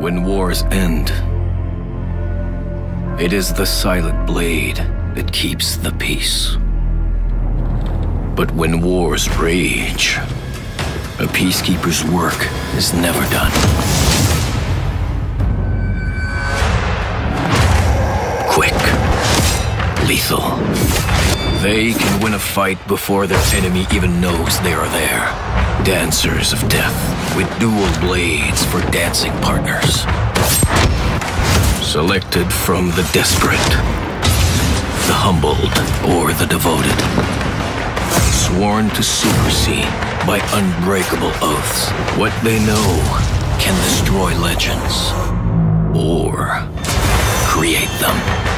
When wars end, it is the silent blade that keeps the peace. But when wars rage, a peacekeeper's work is never done. Quick, lethal. They can win a fight before their enemy even knows they are there. Dancers of Death, with dual blades for dancing partners. Selected from the desperate, the humbled, or the devoted. Sworn to secrecy by unbreakable oaths. What they know can destroy legends, or create them.